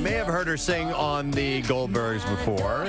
you may have heard her sing on the Goldbergs before.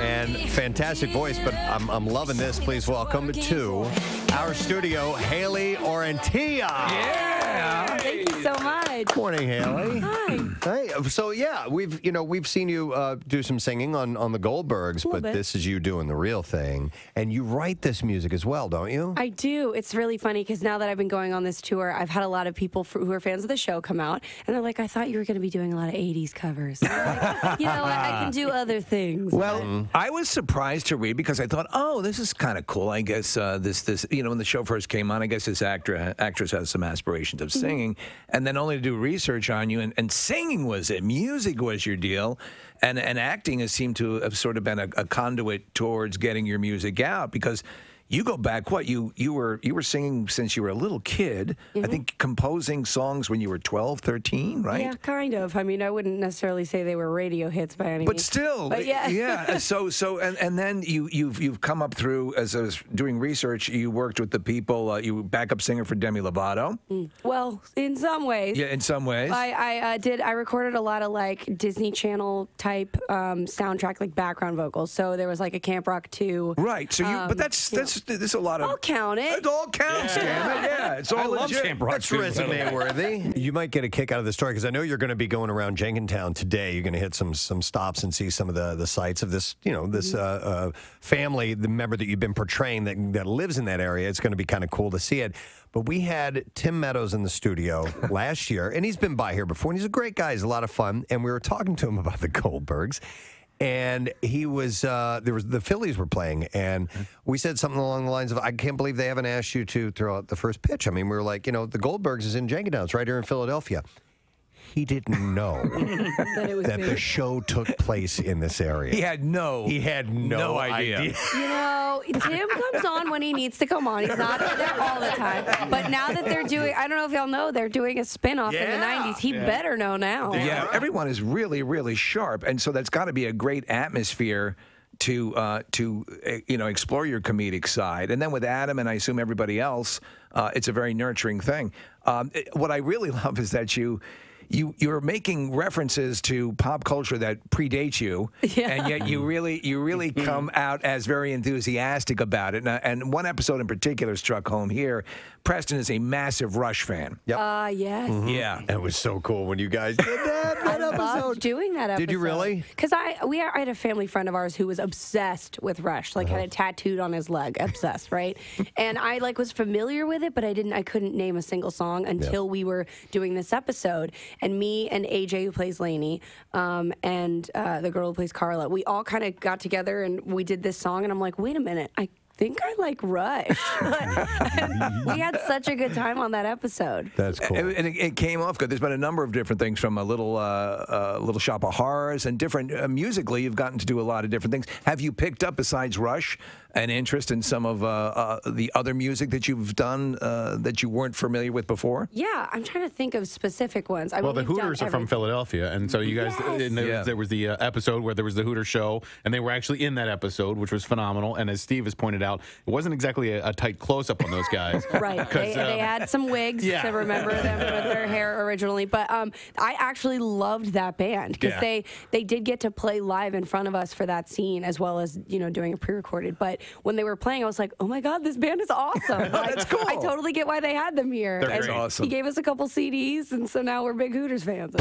And fantastic voice, but I'm, I'm loving this. Please welcome to our studio, Hayley Orrantia. Yeah. Thank you so much. Morning, Hayley. Hi. Hey, so yeah, we've you know we've seen you uh, do some singing on on the Goldbergs, but bit. this is you doing the real thing, and you write this music as well, don't you? I do. It's really funny because now that I've been going on this tour, I've had a lot of people f- who are fans of the show come out, and they're like, "I thought you were going to be doing a lot of '80s covers." Like, you know what? I can do other things. Well, I was surprised to read because I thought, oh, this is kind of cool. I guess uh, this this you know when the show first came on, I guess this actor actress has some aspirations of mm-hmm. singing, and then only to do research on you and, and singing was it, music was your deal, and and acting has seemed to have sort of been a, a conduit towards getting your music out because. You go back what you you were you were singing since you were a little kid. I think composing songs when you were 12, 13, right? Yeah, kind of. I mean, I wouldn't necessarily say they were radio hits by any means. But means. still, But yeah. yeah. So, so, and, and then you, you've, you've come up through as I was doing research. You worked with the people. Uh, you were backup singer for Demi Lovato. well, in some ways. Yeah, in some ways. I, I uh, did. I recorded a lot of like Disney Channel type um, soundtrack, like background vocals. So there was like a Camp Rock two. right. So you, Um, but that's you know. that's there's a lot of. I'll count it. It all counts, damn it. Yeah, it's all I love legit. Camp Rock That's too, by the resume way. worthy. You might get a kick out of the story because I know you're going to be going around Jenkintown today. You're going to hit some some stops and see some of the the sites of this, you know, this uh, uh, family, the member that you've been portraying that that lives in that area. It's going to be kind of cool to see it. But we had Tim Meadows in the studio last year, and he's been by here before, and he's a great guy. He's a lot of fun, and we were talking to him about the Goldbergs. And he was uh, there was the Phillies were playing, and we said something along the lines of, "I can't believe they haven't asked you to throw out the first pitch." I mean, we were like, you know, the Goldbergs is in Jenkintown, it's right here in Philadelphia. He didn't know That it that the show took place in this area. He had no. He had no, No idea. idea. You know, Tim comes on when he needs to come on. He's not there all the time. But now that they're doing, I don't know if y'all know, they're doing a spin-off in the 90s. He better know now. Yeah, everyone is really, really sharp, and so that's got to be a great atmosphere to uh, to uh, you know explore your comedic side. And then with Adam and I assume everybody else, uh, it's a very nurturing thing. Um, it- what I really love is that you. You, you're making references to pop culture that predates you, and yet you really you really come out as very enthusiastic about it. And, uh, and one episode in particular struck home here. Preston is a massive Rush fan. Yep. Uh, yes. Yeah, It was so cool when you guys did that, I that loved episode. doing that episode. Did you really? Because I we are, I had a family friend of ours who was obsessed with Rush, like Uh-huh. had it tattooed on his leg, obsessed, right? and I like was familiar with it, but I didn't, I couldn't name a single song until we were doing this episode. And me and AJ, who plays Lainey, um, and uh, the girl who plays Carla, we all kind of got together and we did this song. And I'm like, wait a minute, I think I like Rush. We had such a good time on that episode. That's cool. And and it, it came off good. There's been a number of different things from a little uh, uh, little shop of horrors and different uh, musically. You've gotten to do a lot of different things. Have you picked up besides Rush an interest in some of uh, uh, the other music that you've done uh, that you weren't familiar with before? Yeah, I'm trying to think of specific ones. I Well, mean, the Hooters are from. Philadelphia, and so you guys, Yes. and there, Yeah. was, there was the uh, episode where there was the Hooter show, and they were actually in that episode, which was phenomenal. And as Steve has pointed out, it wasn't exactly a, a tight close up on those guys. Right. They, 'Cause, they um, had some wigs yeah. to remember them with their hair originally. But um, I actually loved that band because Yeah. they, they did get to play live in front of us for that scene as well as, you know, doing a pre recorded. But when they were playing, I was like, oh my God, this band is awesome. Like, That's cool. I totally get why they had them here. They're awesome. He gave us a couple CDs, and so now we're big Hooters fans.